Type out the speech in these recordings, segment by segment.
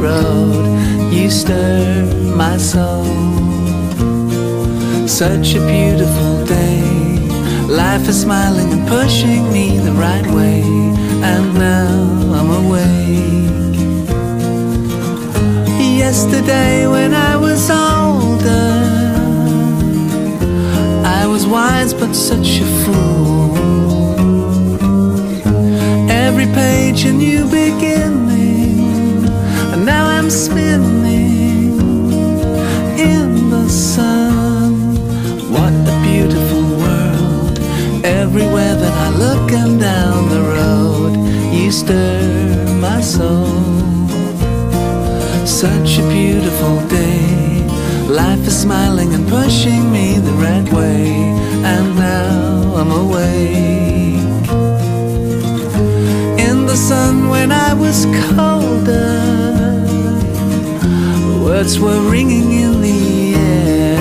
road. You stir my soul. Such a beautiful day. Life is smiling and pushing me the right way. And now I'm awake. Yesterday, when I was older, I was wise but such a fool. Every page a new beginning, spinning in the sun. What a beautiful world! Everywhere that I look, I'm down the road. You stir my soul. Such a beautiful day. Life is smiling and pushing me the right way. And now I'm awake. In the sun when I was colder, words were ringing in the air.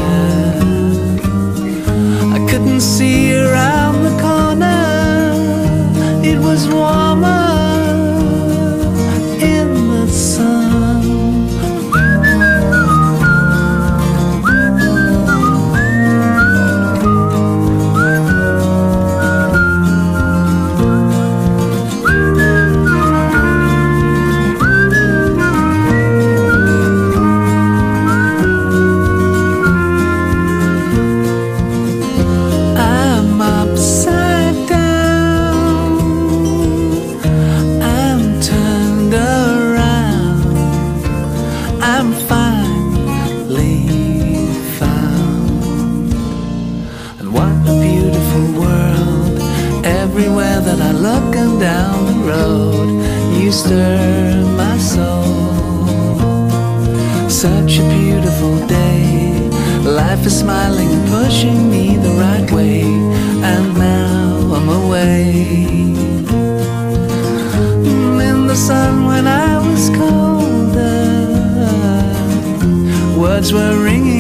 I couldn't see around the corner, it was warmer Everywhere that I look, I'm down the road. You stir my soul. Such a beautiful day. Life is smiling and pushing me the right way. And now I'm away. Mm, in the sun when I was colder, words were ringing